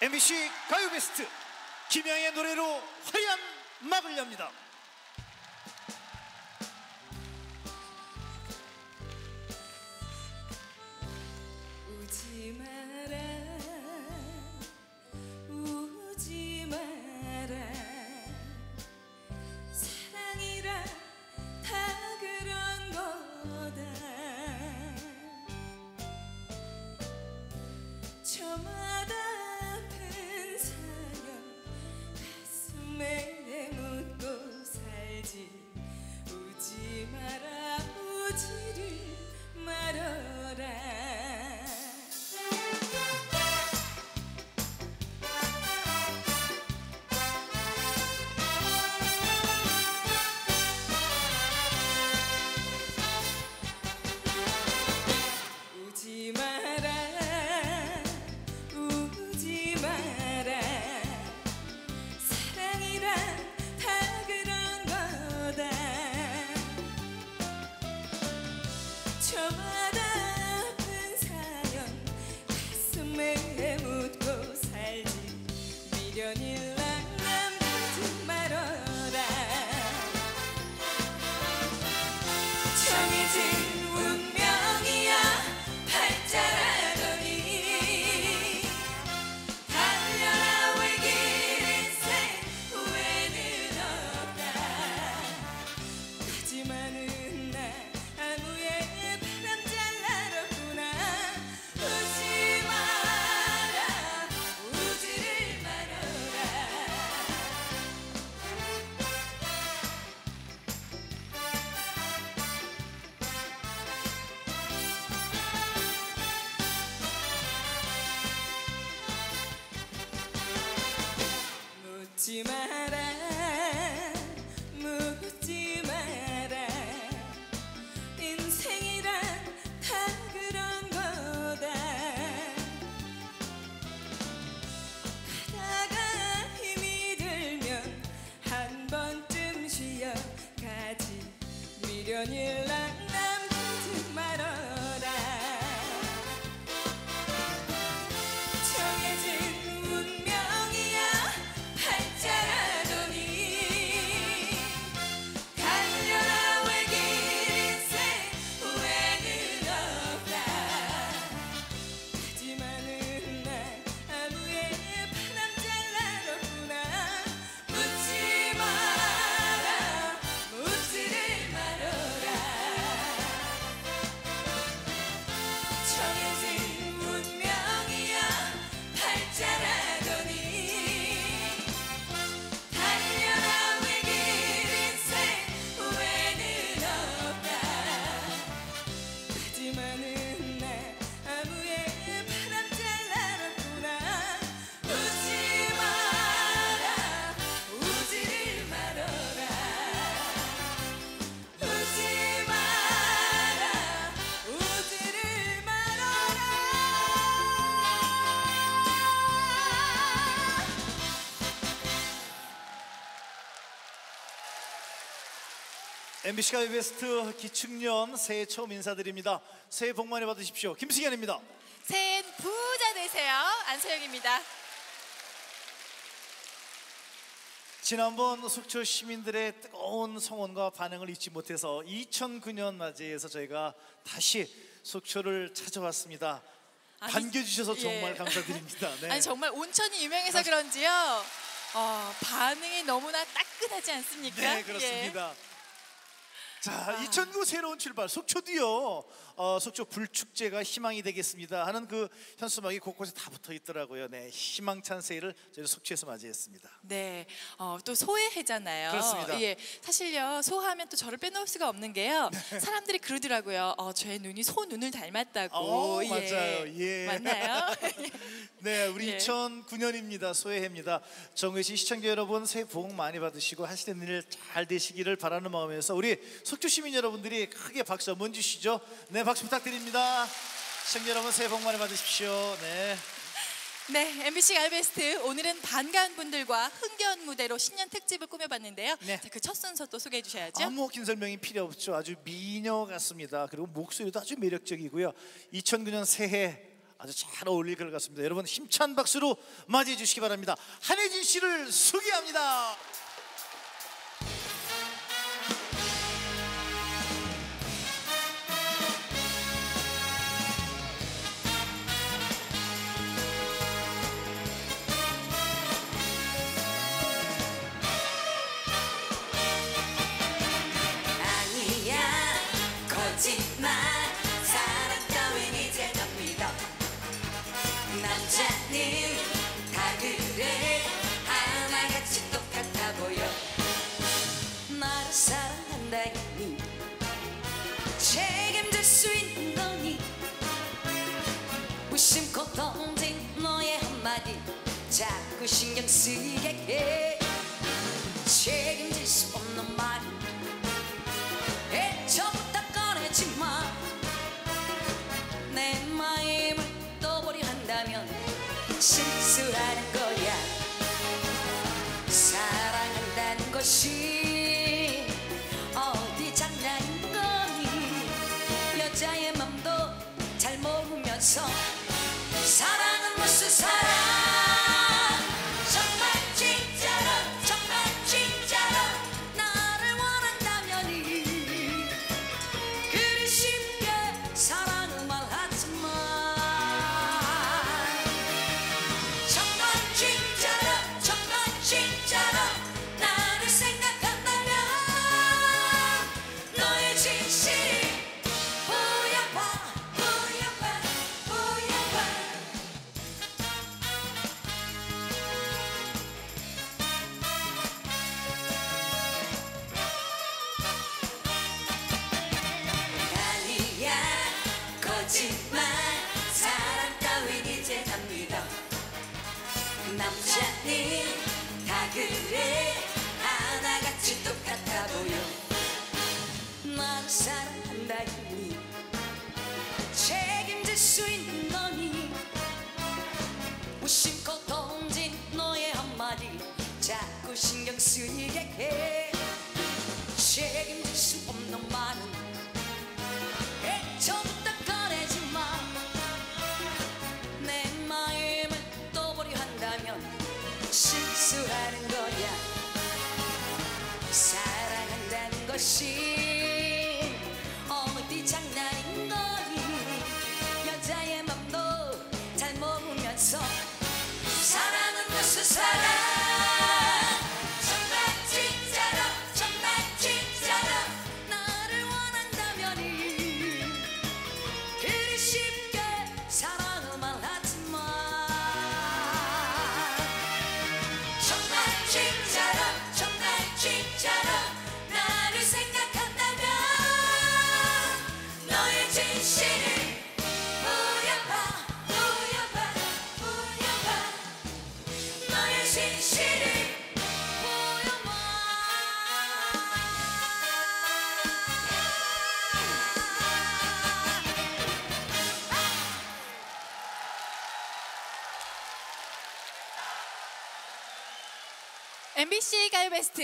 MBC 가요 베스트 김양의 노래로 화려한 막을 엽니다. 미련일 MBC 가요 베스트 기축년 새해 처음 인사드립니다. 새해 복 많이 받으십시오. 김승현입니다. 새해엔 부자 되세요. 안소영입니다. 지난번 속초 시민들의 뜨거운 성원과 반응을 잊지 못해서 2009년 맞이해서 저희가 다시 속초를 찾아왔습니다. 아니, 반겨주셔서 예. 정말 감사드립니다. 네. 아니 정말 온천이 유명해서 그런지요. 어, 반응이 너무나 따끈하지 않습니까? 네 그렇습니다. 자, 아. 2009 새로운 출발 속초도요. 어, 속초 불축제가 희망이 되겠습니다 하는 그 현수막이 곳곳에 다 붙어 있더라고요. 네, 희망찬 새해를 저희 속초에서 맞이했습니다. 예. 네, 어, 또 소해해잖아요. 그렇습니다. 예, 사실요 소하면 또 저를 빼놓을 수가 없는 게요. 사람들이 그러더라고요. 어, 저의 눈이 소 눈을 닮았다고. 어, 맞아요. 예. 맞나요? 네, 우리 예. 2009년입니다. 소해입니다. 정의시 시청자 여러분 새해 복 많이 받으시고 하시는 일 잘 되시기를 바라는 마음에서 우리 속초 시민 여러분들이 크게 박수 한번 주시죠. 네, 박수 부탁드립니다. 시청자 여러분 새해 복 많이 받으십시오. 네. 네, MBC 알베스트 오늘은 반가운 분들과 흥겨운 무대로 신년 특집을 꾸며봤는데요. 네. 그 첫 순서도 소개해 주셔야죠. 아무 긴 설명이 필요 없죠. 아주 미녀 같습니다. 그리고 목소리도 아주 매력적이고요. 2009년 새해 아주 잘 어울릴 것 같습니다. 여러분 힘찬 박수로 맞이해 주시기 바랍니다. 한혜진 씨를 소개합니다. see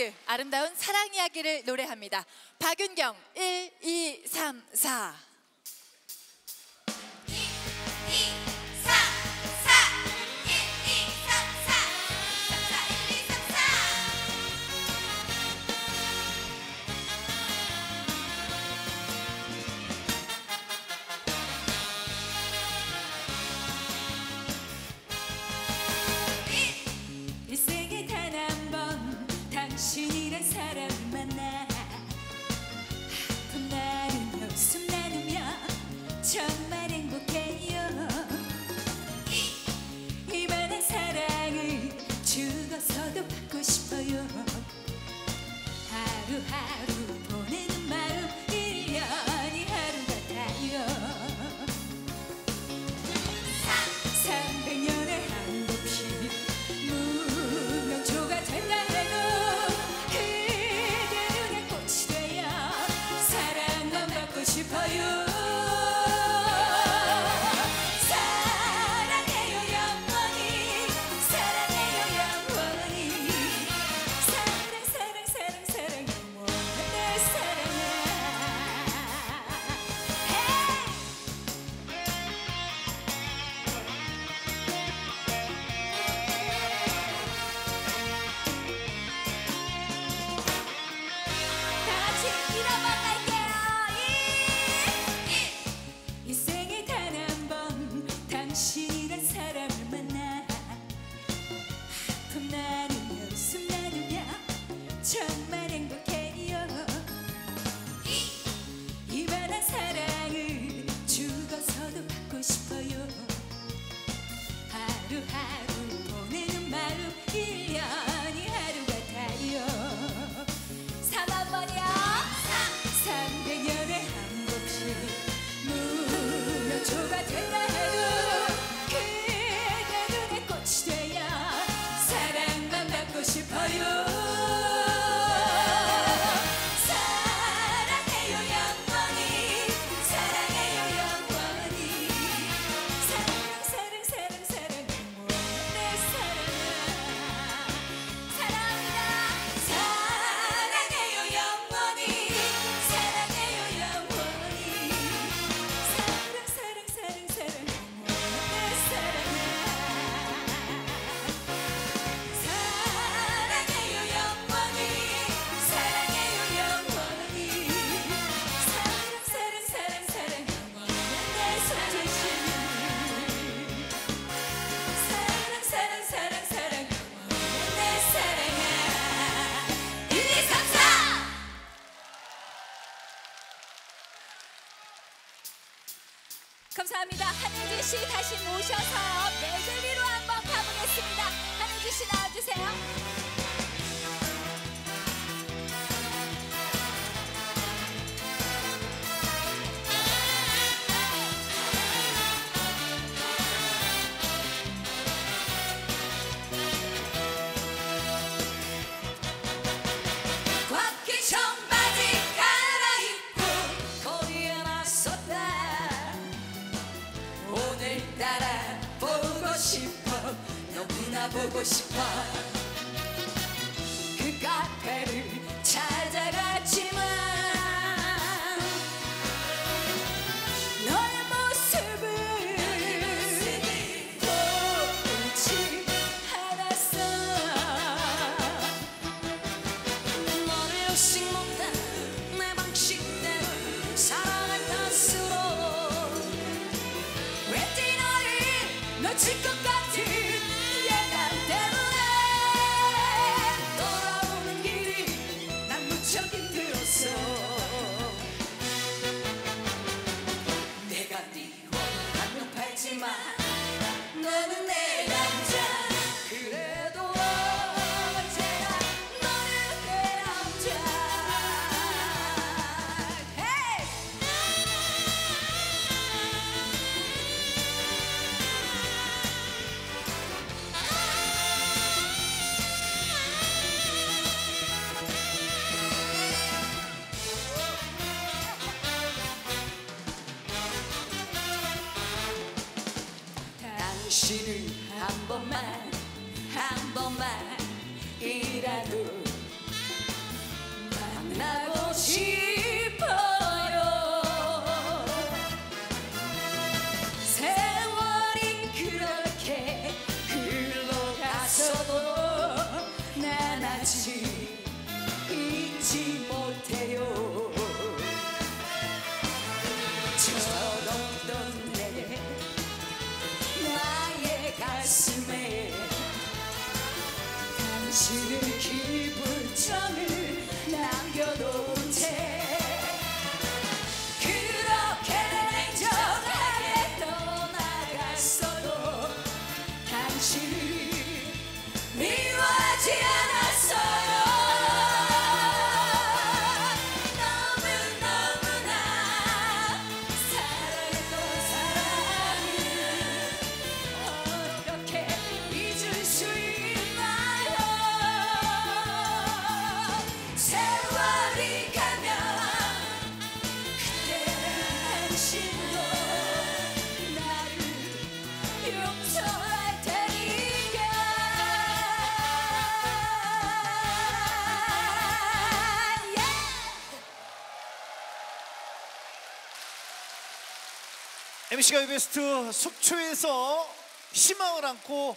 그 아름다운 사랑 이야기를 노래합니다. 박윤경 1, 2, 3, 4. 당신의 기불정을 남겨놓은 MC가 베스트 속초에서 희망을 안고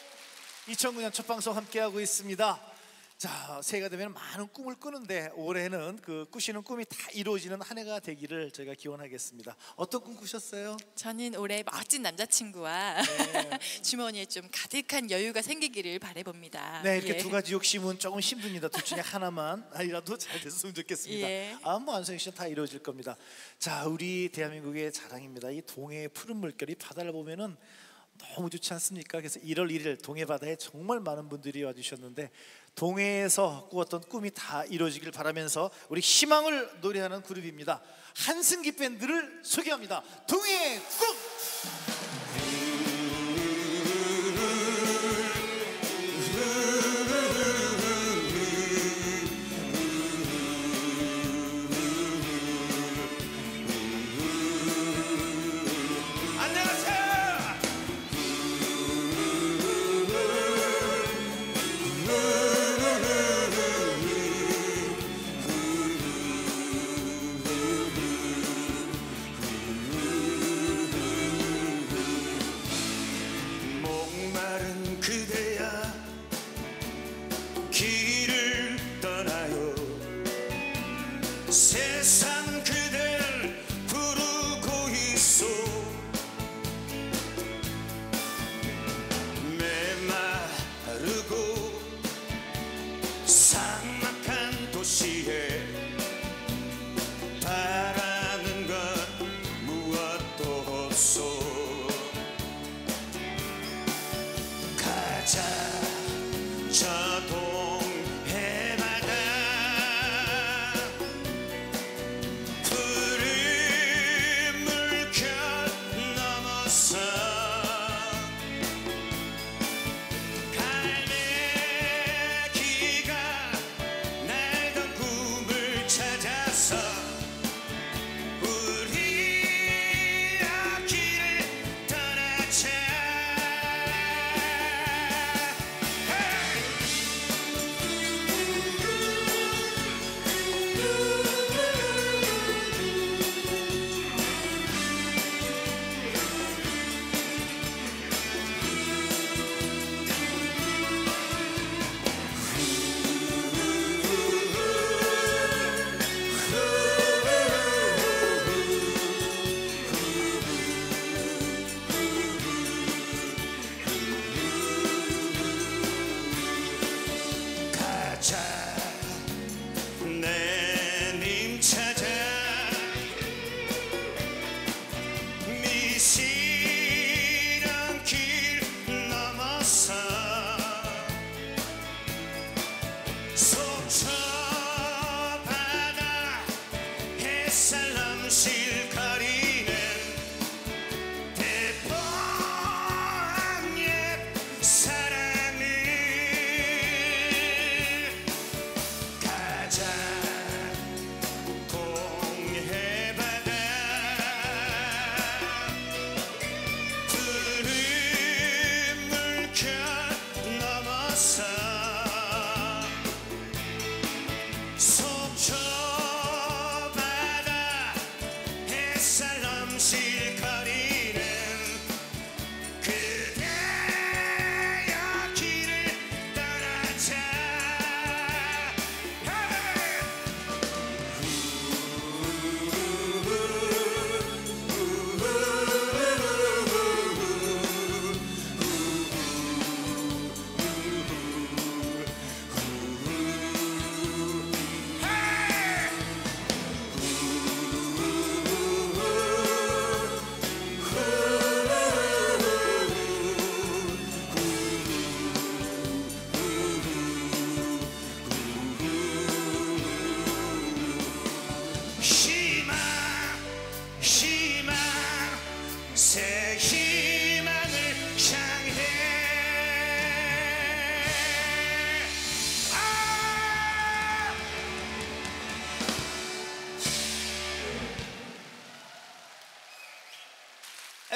2009년 첫 방송 함께하고 있습니다. 자, 새해가 되면 많은 꿈을 꾸는데 올해는 그 꾸시는 꿈이 다 이루어지는 한 해가 되기를 저희가 기원하겠습니다. 어떤 꿈 꾸셨어요? 저는 올해 멋진 남자친구와 주머니에 좀 가득한 여유가 생기기를 바래봅니다. 네, 이렇게 예. 두 가지 욕심은 조금 힘듭니다. 둘 중에 하나만 아니라도 잘 됐으면 좋겠습니다. 예. 아, 뭐 안성희 씨는 다 이루어질 겁니다. 자, 우리 대한민국의 자랑입니다. 이 동해의 푸른 물결이 바다를 보면은 너무 좋지 않습니까? 그래서 1월 1일 동해 바다에 정말 많은 분들이 와주셨는데 동해에서 꾸었던 꿈이 다 이루어지길 바라면서 우리 희망을 노래하는 그룹입니다. 한승기 밴드를 소개합니다. 동해의 꿈.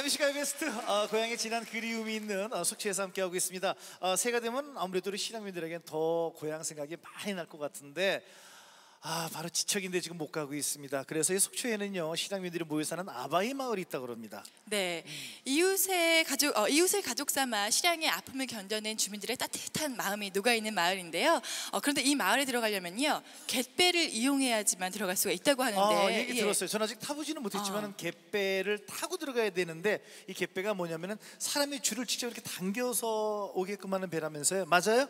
MC가 베스트 어, 고향에 진한 그리움이 있는 어, 속초에서 함께하고 있습니다. 어, 새가 되면 아무래도 우리 신앙민들에겐 더 고향 생각이 많이 날 것 같은데 아 바로 지척인데 지금 못 가고 있습니다. 그래서 이 속초에는요 신앙민들이 모여 사는 아바이 마을이 있다고 그럽니다. 네, 이웃의 가족 어, 이웃을 가족 삼아 실향의 아픔을 견뎌낸 주민들의 따뜻한 마음이 녹아 있는 마을인데요. 어, 그런데 이 마을에 들어가려면요 갯배를 이용해야지만 들어갈 수가 있다고 하는데 아, 얘기 예. 들었어요. 저는 아직 타보지는 못했지만 갯배를 타고 들어가야 되는데 이 갯배가 뭐냐면은 사람이 줄을 직접 이렇게 당겨서 오게끔 하는 배라면서요. 맞아요?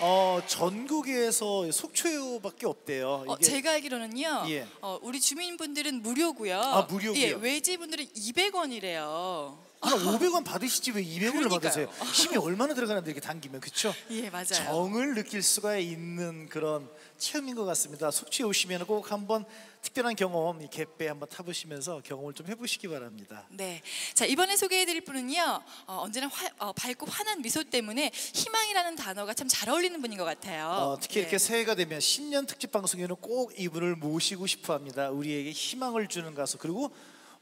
어 전국에서 속초밖에 없대요. 어, 제가 알기로는요. 예. 어, 우리 주민분들은 무료고요. 아, 무료고요? 예, 외지분들은 200원이래요. 한 500원 받으시지 왜 200원을 그러니까요. 받으세요? 힘이 얼마나 들어가는데 이렇게 당기면 그렇죠? 예, 맞아요. 정을 느낄 수가 있는 그런 체험인 것 같습니다. 속초에 오시면 꼭 한번 특별한 경험, 이 갯배 한번 타보시면서 경험을 좀 해보시기 바랍니다. 네. 자, 이번에 소개해드릴 분은요, 어, 언제나 화- 어, 밝고 환한 미소 때문에 희망이라는 단어가 참 잘 어울리는 분인 것 같아요. 어, 특히 이렇게 네. 새해가 되면 신년 특집 방송에는 꼭 이분을 모시고 싶어합니다. 우리에게 희망을 주는 가수 그리고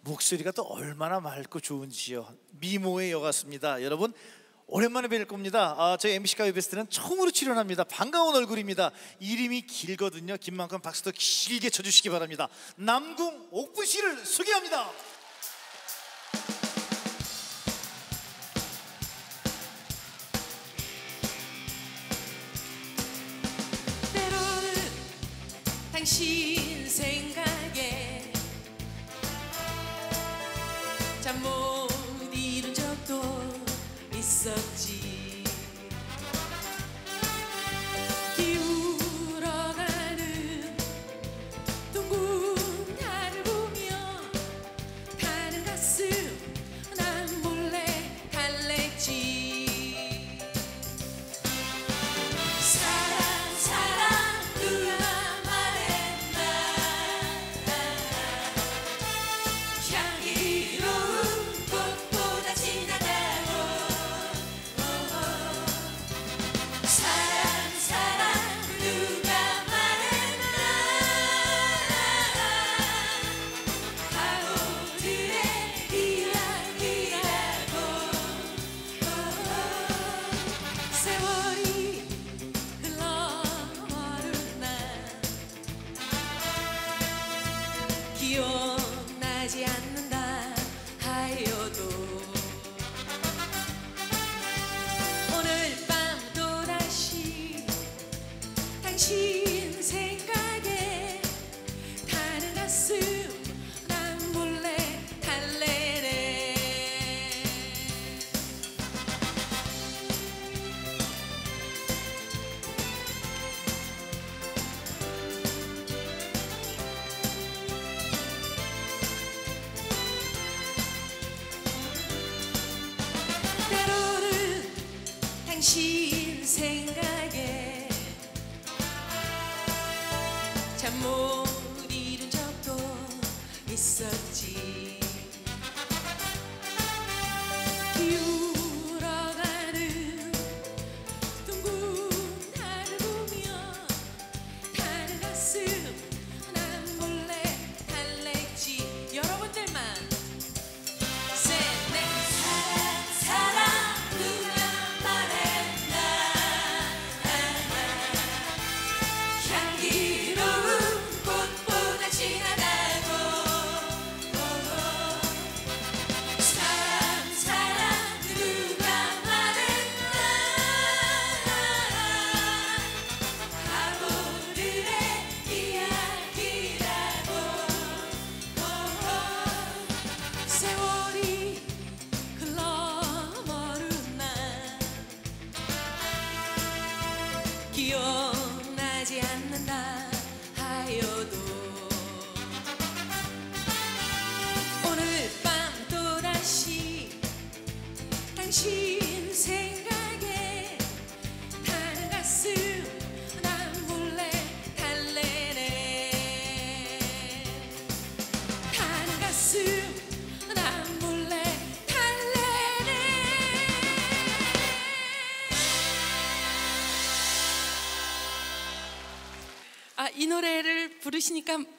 목소리가 또 얼마나 맑고 좋은지요. 미모의 여가수입니다. 여러분 오랜만에 뵐 겁니다. 아, 저희 MBC 가요 베스트는 처음으로 출연합니다. 반가운 얼굴입니다. 이름이 길거든요. 긴 만큼 박수도 길게 쳐주시기 바랍니다. 남궁 옥분 씨를 소개합니다. 때로는 당신 생각 잠 못 이룬 적도 있었지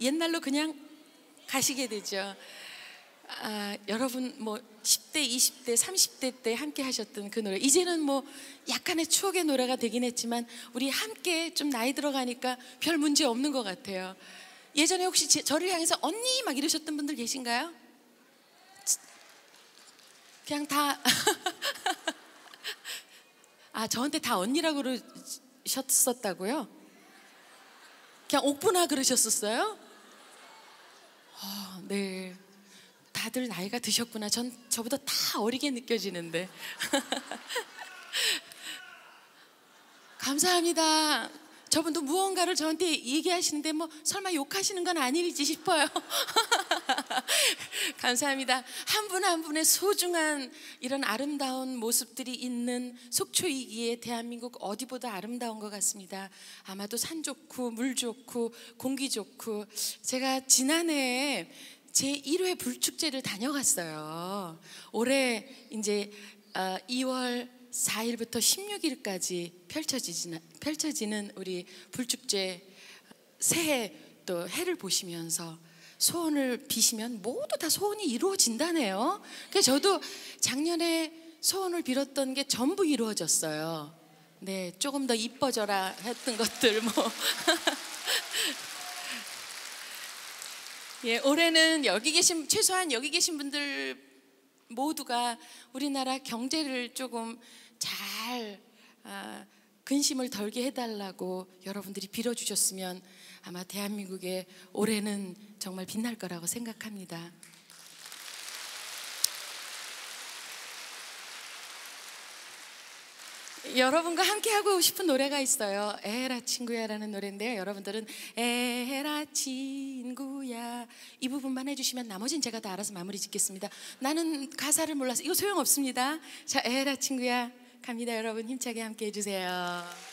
옛날로 그냥 가시게 되죠. 아, 여러분 뭐 10대, 20대, 30대 때 함께 하셨던 그 노래 이제는 뭐 약간의 추억의 노래가 되긴 했지만 우리 함께 좀 나이 들어가니까 별 문제 없는 것 같아요. 예전에 혹시 제- 저를 향해서 언니 막 이러셨던 분들 계신가요? 그냥 다 아, 저한테 다 언니라고 그러셨었다고요? 그냥 옥분아 그러셨었어요? 아, 네. 다들 나이가 드셨구나. 전 저보다 다 어리게 느껴지는데. 감사합니다. 저분도 무언가를 저한테 얘기하시는데 뭐 설마 욕하시는 건 아닐지 싶어요. 감사합니다. 한분한 분의 소중한 이런 아름다운 모습들이 있는 속초이기에 대한민국 어디보다 아름다운 것 같습니다. 아마도 산 좋고 물 좋고 공기 좋고 제가 지난해에 제 1회 불축제를 다녀갔어요. 올해 이제 어, 2월 4일부터 16일까지 펼쳐지는, 펼쳐지는 우리 불축제 새해 또 해를 보시면서 소원을 비시면 모두 다 소원이 이루어진다네요. 그래서 저도 작년에 소원을 빌었던 게 전부 이루어졌어요. 네, 조금 더 이뻐져라 했던 것들 뭐. 예, 올해는 여기 계신 최소한 여기 계신 분들 모두가 우리나라 경제를 조금 잘 아, 근심을 덜게 해달라고 여러분들이 빌어주셨으면 아마 대한민국의 올해는 정말 빛날 거라고 생각합니다. 여러분과 함께 하고 싶은 노래가 있어요. 에라 친구야라는 노래인데요. 여러분들은 에라 친구야 이 부분만 해주시면 나머지는 제가 다 알아서 마무리 짓겠습니다. 나는 가사를 몰라서 이거 소용 없습니다. 자 에라 친구야 갑니다. 여러분 힘차게 함께 해주세요.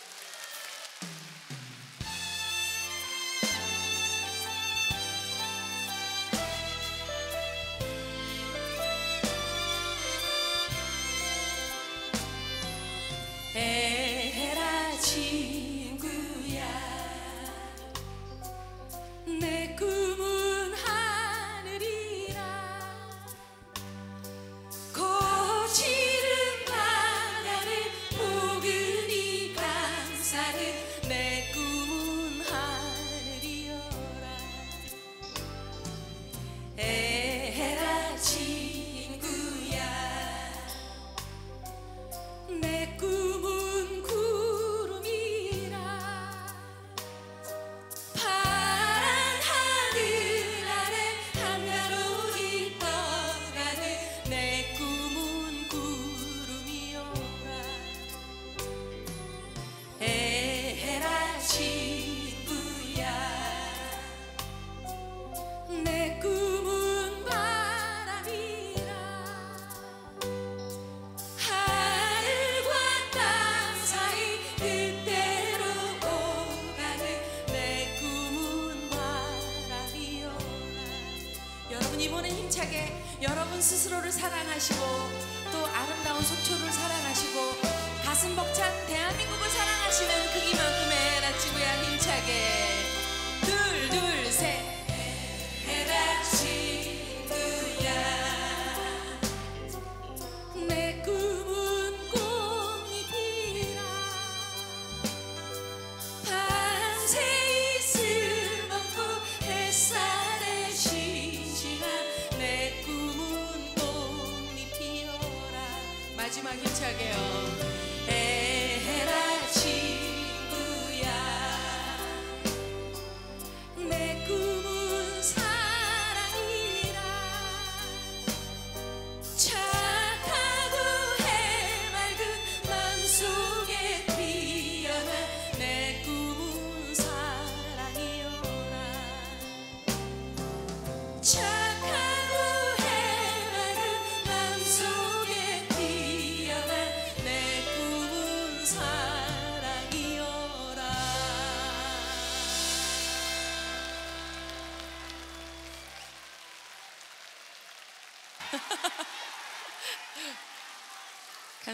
힘차게 여러분 스스로를 사랑하시고 또 아름다운 속초를 사랑하시고 가슴 벅찬 대한민국을 사랑하시는 크기만큼의 에라 친구야 힘차게. 둘 둘 셋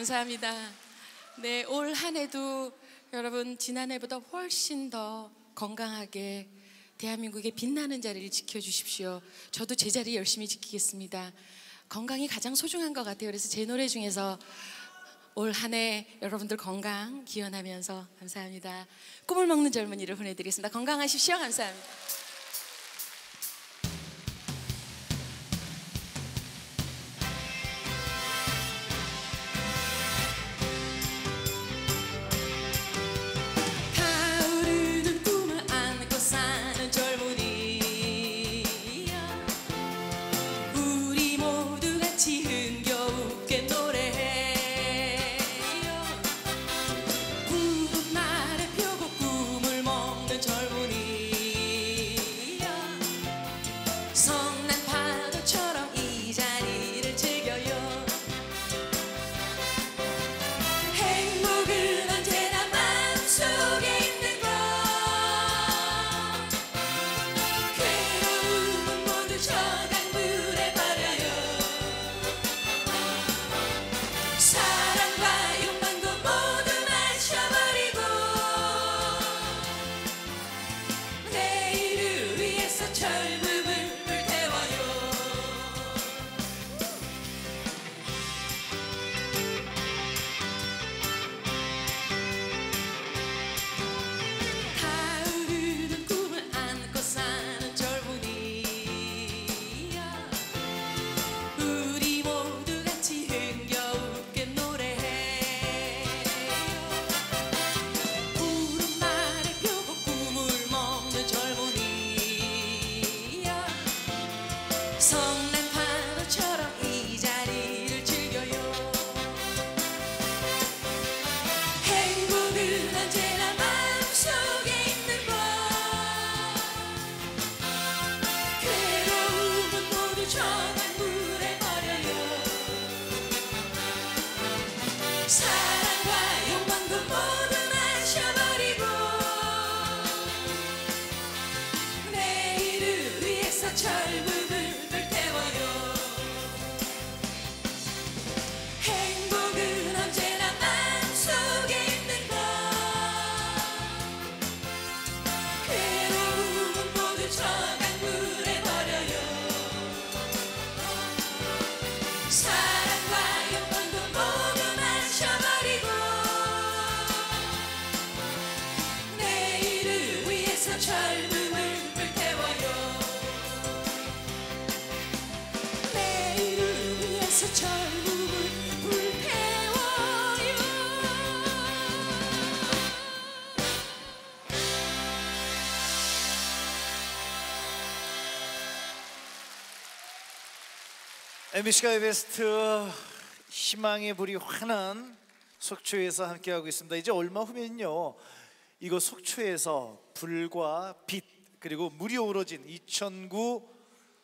감사합니다. 네, 올 한 해도 여러분 지난해보다 훨씬 더 건강하게 대한민국의 빛나는 자리를 지켜주십시오. 저도 제 자리 열심히 지키겠습니다. 건강이 가장 소중한 것 같아요. 그래서 제 노래 중에서 올 한 해 여러분들 건강 기원하면서 감사합니다. 꿈을 먹는 젊은이를 보내드리겠습니다. 건강하십시오. 감사합니다. MBC 가요 베스트 희망의 불이 환한 속초에서 함께하고 있습니다. 이제 얼마 후면요. 이곳 속초에서 불과 빛 그리고 물이 오러진 2009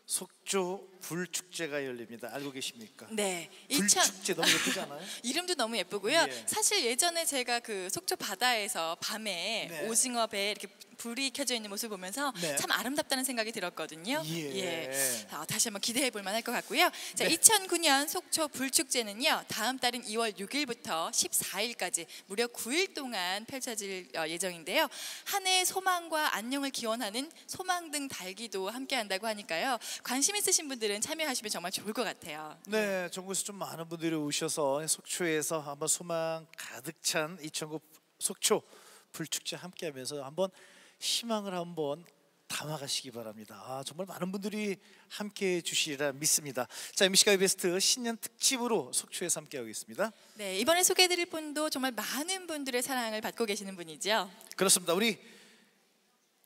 속 초 불축제가 열립니다. 알고 계십니까? 네. 불축제 너무 예쁘지 않아요? 이름도 너무 예쁘고요. 예. 사실 예전에 제가 그 속초 바다에서 밤에 네. 오징어 배에 이렇게 불이 켜져 있는 모습을 보면서 네. 참 아름답다는 생각이 들었거든요. 예. 아, 다시 한번 기대해 볼 만할 것 같고요. 자, 네. 2009년 속초 불축제는요. 다음 달인 2월 6일부터 14일까지 무려 9일 동안 펼쳐질 어, 예정인데요. 한 해의 소망과 안녕을 기원하는 소망등 달기도 함께 한다고 하니까요. 관심 있으신 분들은 참여하시면 정말 좋을 것 같아요. 네, 전국에서 좀 많은 분들이 오셔서 속초에서 한번 소망 가득 찬2009 속초 불축제 함께하면서 한번 희망을 한번 담아가시기 바랍니다. 아, 정말 많은 분들이 함께해 주시리라 믿습니다. 자, MBC 가요 베스트 신년 특집으로 속초에서 함께하고 있습니다. 네, 이번에 소개해드릴 분도 정말 많은 분들의 사랑을 받고 계시는 분이죠. 그렇습니다. 우리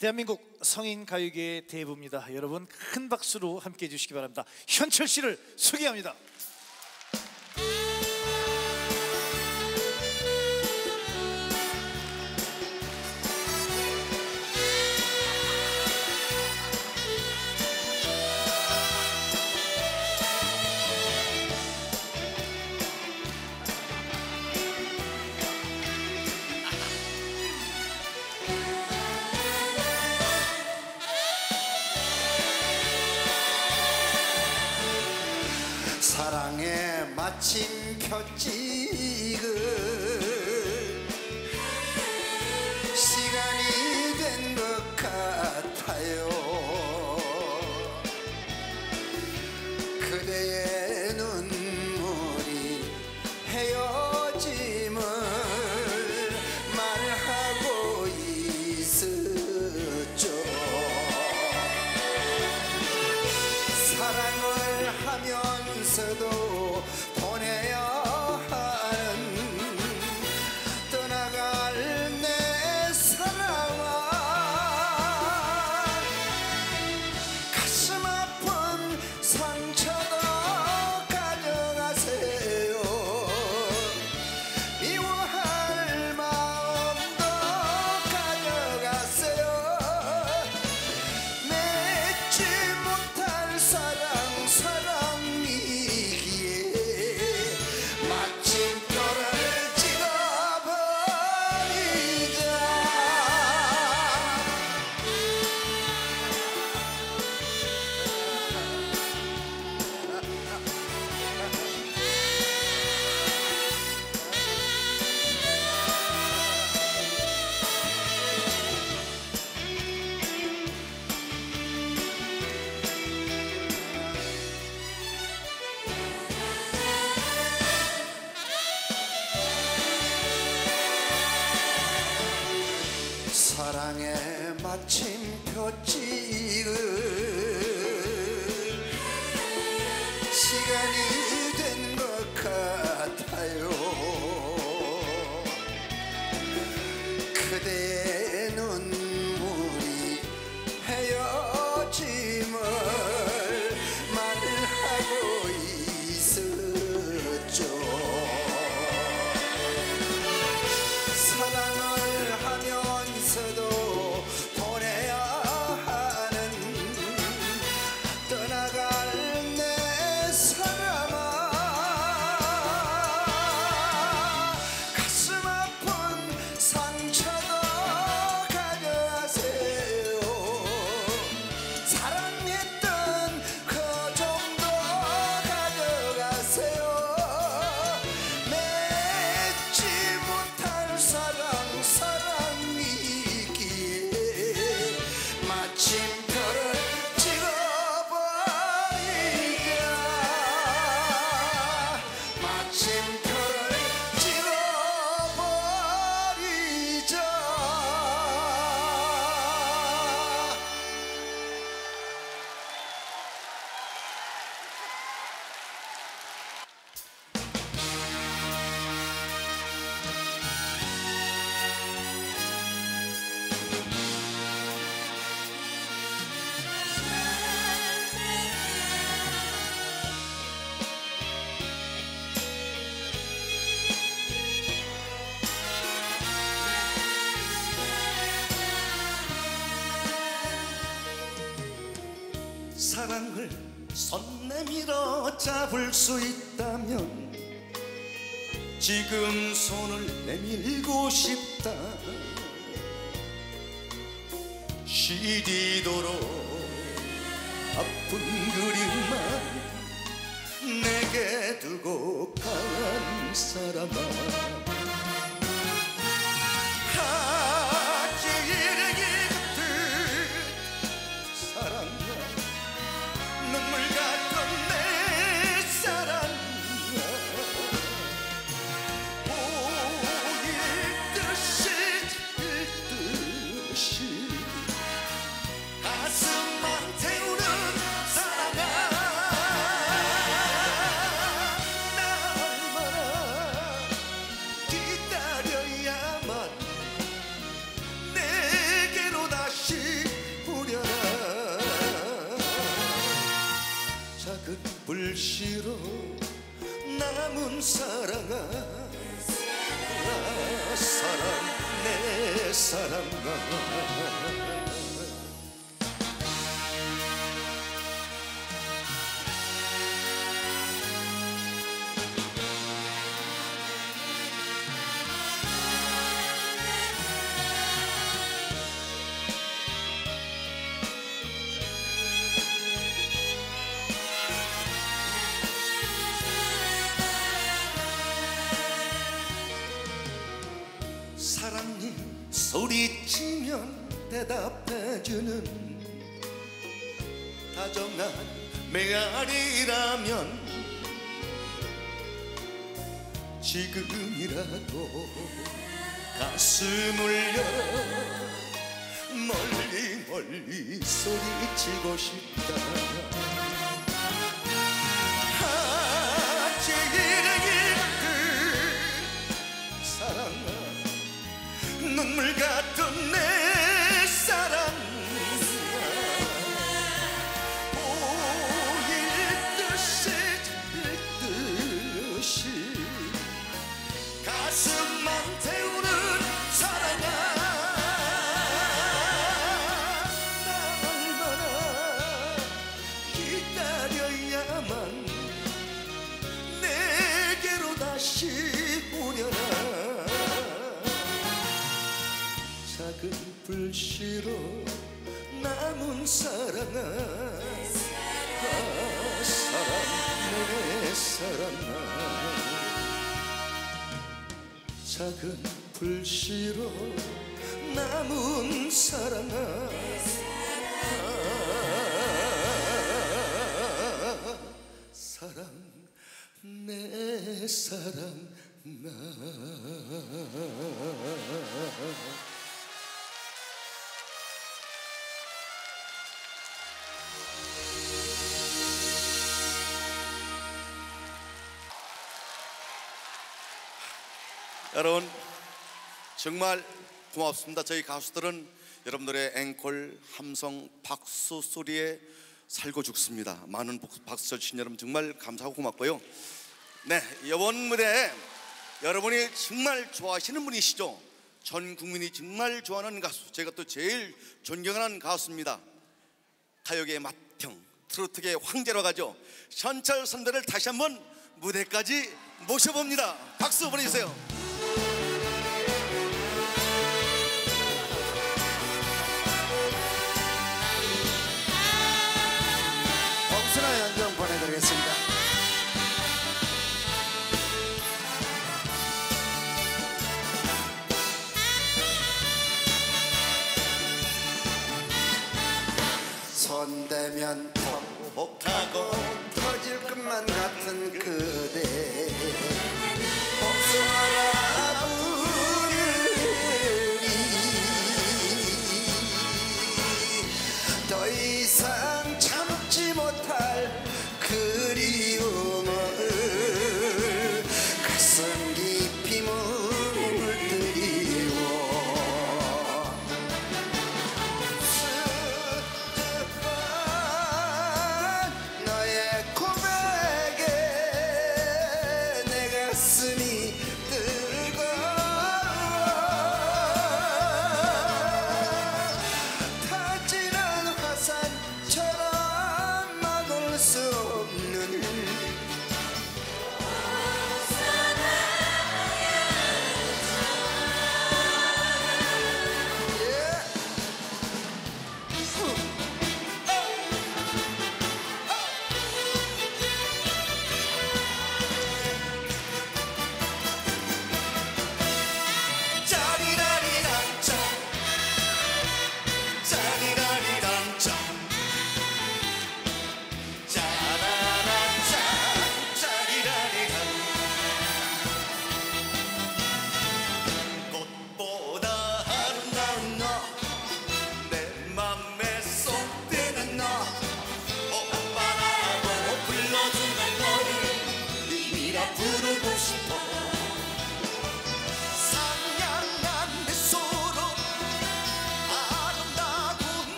대한민국 성인 가요계의 대부입니다. 여러분 큰 박수로 함께 해 주시기 바랍니다. 현철 씨를 소개합니다. 마침표 찍은 마침표 찍 내밀어 잡을 수 있다면 지금 손을 내밀고 싶다. 시디도록 아픈 그림만 내게 두고 간 사람아 사 메아리라면 지금이라도 가슴을 열어 멀리 멀리 소리치고 싶다 남은 사랑아 아, 사랑 내 사랑아. 작은 불씨로 남은 사랑아 아, 사랑 내 사랑아 여러분 정말 고맙습니다. 저희 가수들은 여러분들의 앵콜, 함성, 박수 소리에 살고 죽습니다. 많은 복- 박수 쳐주신 여러분 정말 감사하고 고맙고요. 네 이번 무대 여러분이 정말 좋아하시는 분이시죠. 전 국민이 정말 좋아하는 가수. 제가 또 제일 존경하는 가수입니다. 가요계의 맏형, 트로트계의 황제로 가죠. 현철 선배를 다시 한번 무대까지 모셔봅니다. 박수 보내주세요. 손대면 복하고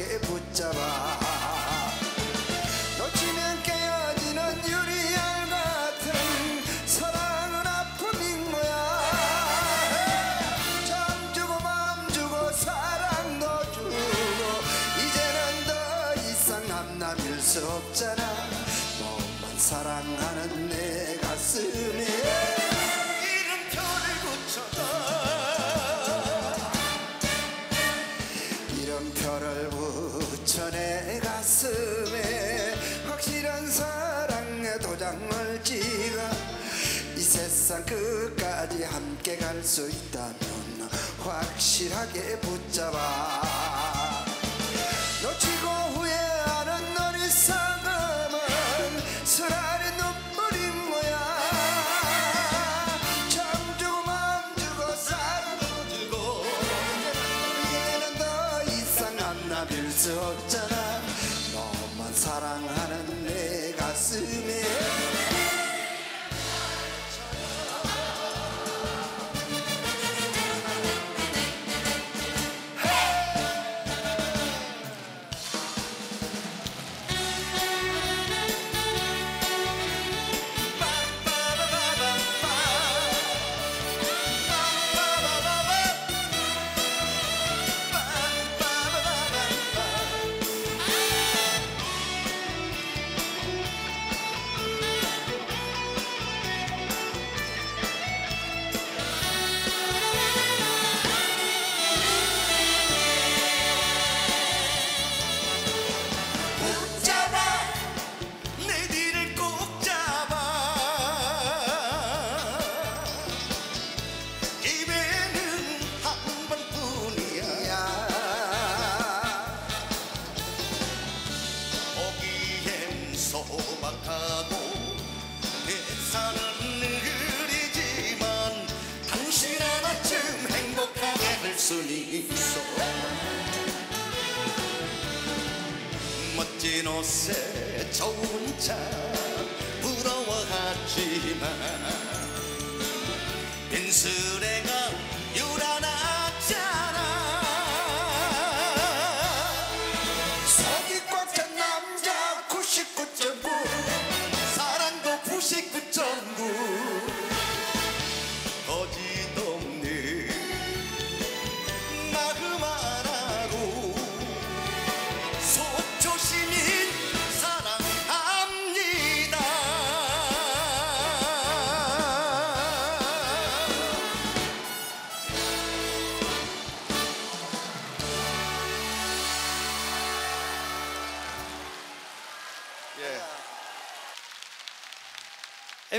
확실하게 붙잡아. 놓치면 깨어지는 유리알 같은 사랑은 아픔인 거야. 참 주고 마음 주고 사랑도 주고 이제는 더 이상 남남일 수 없잖아. 너만 사랑하는 내 가슴에 세상 끝까지 함께 갈 수 있다면 확실하게 붙잡아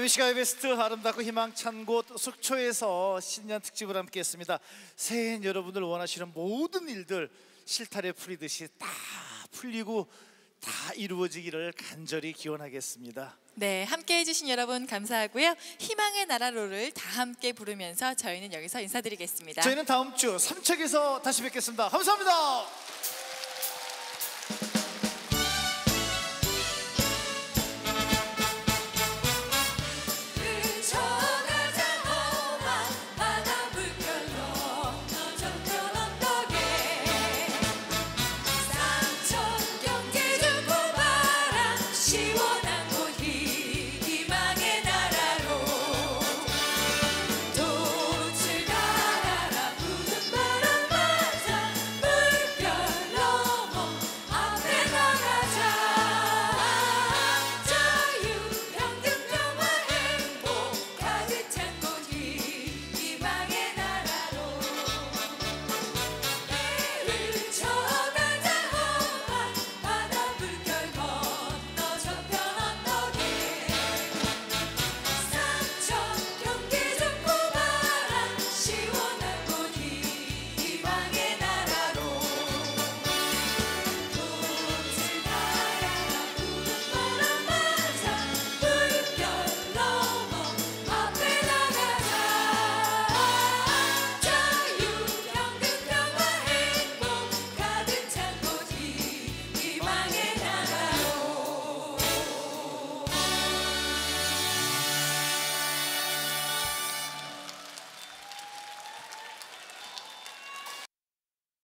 MBC가 베스트 아름답고 희망찬 곳 속초에서 신년 특집을 함께 했습니다. 새해엔 여러분들 원하시는 모든 일들 실타래 풀리듯이 다 풀리고 다 이루어지기를 간절히 기원하겠습니다. 네, 함께 해주신 여러분 감사하고요. 희망의 나라로를 다 함께 부르면서 저희는 여기서 인사드리겠습니다. 저희는 다음 주 삼척에서 다시 뵙겠습니다. 감사합니다.